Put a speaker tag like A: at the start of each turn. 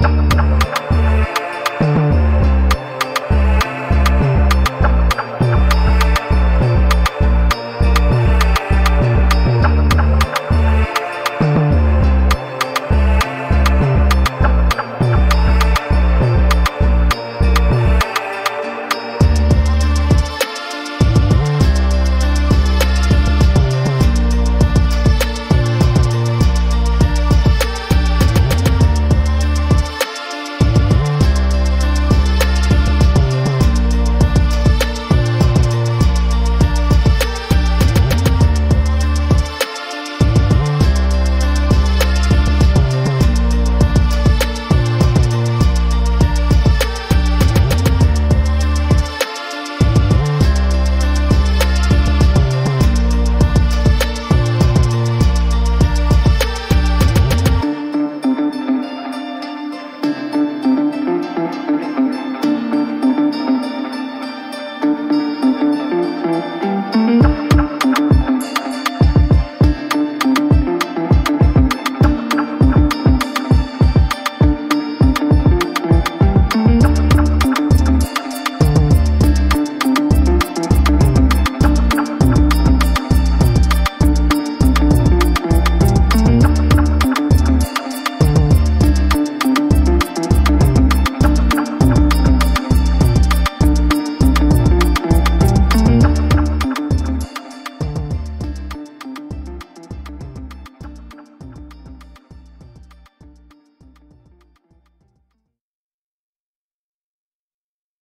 A: Música